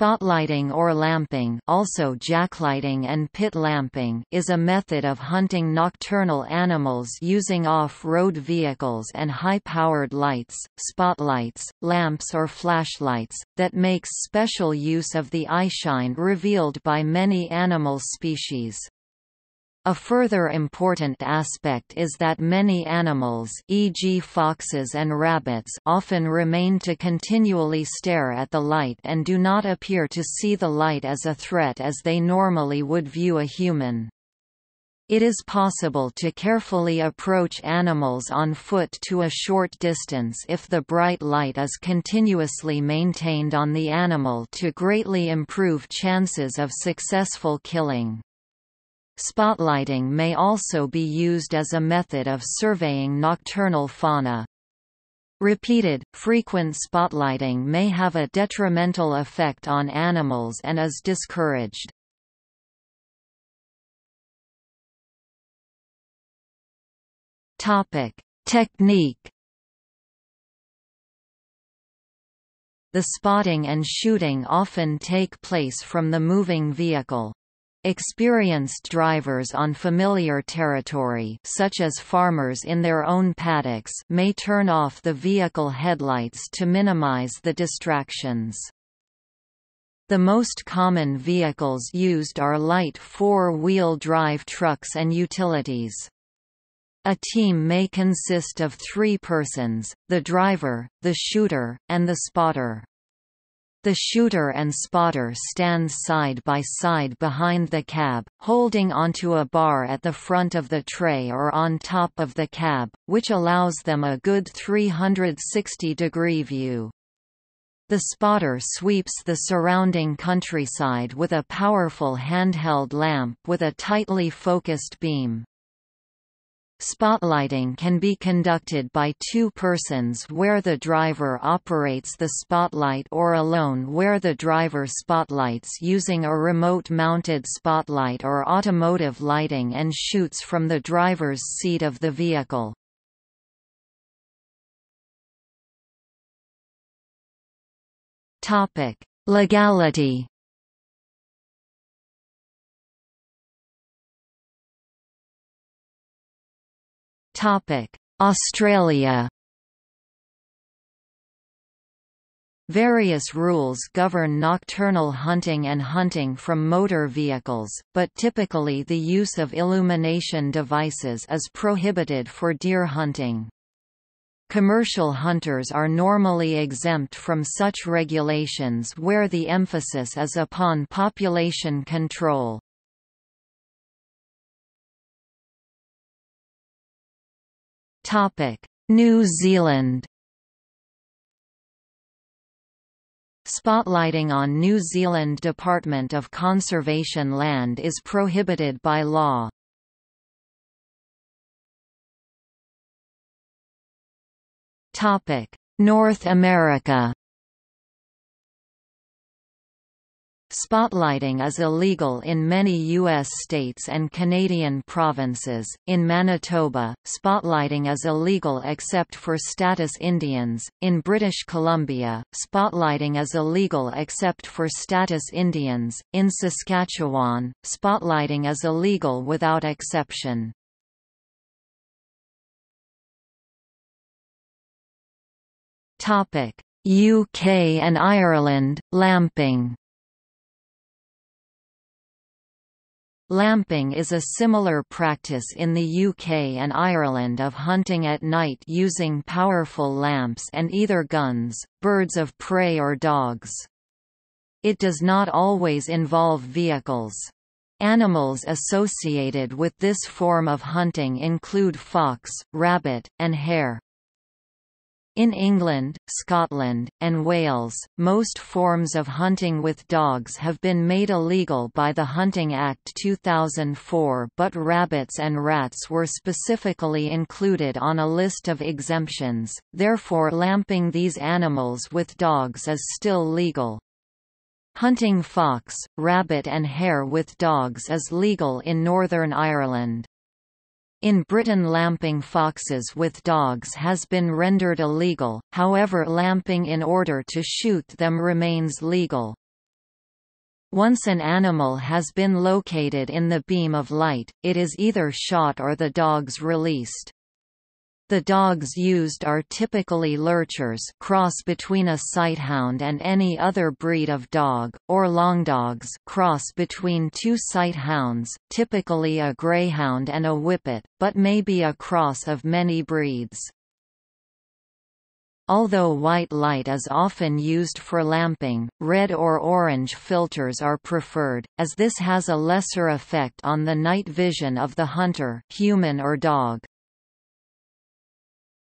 Spotlighting or lamping also jacklighting and pit lamping is a method of hunting nocturnal animals using off-road vehicles and high-powered lights, spotlights, lamps or flashlights, that makes special use of the eyeshine revealed by many animal species. A further important aspect is that many animals e.g. foxes and rabbits often remain to continually stare at the light and do not appear to see the light as a threat as they normally would view a human. It is possible to carefully approach animals on foot to a short distance if the bright light is continuously maintained on the animal to greatly improve chances of successful killing. Spotlighting may also be used as a method of surveying nocturnal fauna. Repeated, frequent spotlighting may have a detrimental effect on animals and is discouraged. Topic: Technique The spotting and shooting often take place from the moving vehicle. Experienced drivers on familiar territory such as farmers in their own paddocks may turn off the vehicle headlights to minimize the distractions. The most common vehicles used are light four-wheel drive trucks and utilities. A team may consist of three persons, the driver, the shooter, and the spotter. The shooter and spotter stand side by side behind the cab, holding onto a bar at the front of the tray or on top of the cab, which allows them a good 360-degree view. The spotter sweeps the surrounding countryside with a powerful handheld lamp with a tightly focused beam. Spotlighting can be conducted by two persons where the driver operates the spotlight or alone where the driver spotlights using a remote-mounted spotlight or automotive lighting and shoots from the driver's seat of the vehicle. Legality Australia Various rules govern nocturnal hunting and hunting from motor vehicles, but typically the use of illumination devices is prohibited for deer hunting. Commercial hunters are normally exempt from such regulations where the emphasis is upon population control. New Zealand. Spotlighting on New Zealand Department of Conservation land is prohibited by law. North America Spotlighting is illegal in many U.S. states and Canadian provinces. In Manitoba, spotlighting is illegal except for status Indians. In British Columbia, spotlighting is illegal except for status Indians. In Saskatchewan, spotlighting is illegal without exception. Topic: UK and Ireland, lamping. Lamping is a similar practice in the UK and Ireland of hunting at night using powerful lamps and either guns, birds of prey or dogs. It does not always involve vehicles. Animals associated with this form of hunting include fox, rabbit, and hare. In England, Scotland, and Wales, most forms of hunting with dogs have been made illegal by the Hunting Act 2004 but rabbits and rats were specifically included on a list of exemptions, therefore lamping these animals with dogs is still legal. Hunting fox, rabbit and hare with dogs is legal in Northern Ireland. In Britain lamping foxes with dogs has been rendered illegal, however lamping in order to shoot them remains legal. Once an animal has been located in the beam of light, it is either shot or the dogs released. The dogs used are typically lurchers cross between a sighthound and any other breed of dog, or longdogs cross between two sighthounds, typically a greyhound and a whippet, but may be a cross of many breeds. Although white light is often used for lamping, red or orange filters are preferred, as this has a lesser effect on the night vision of the hunter human or dog.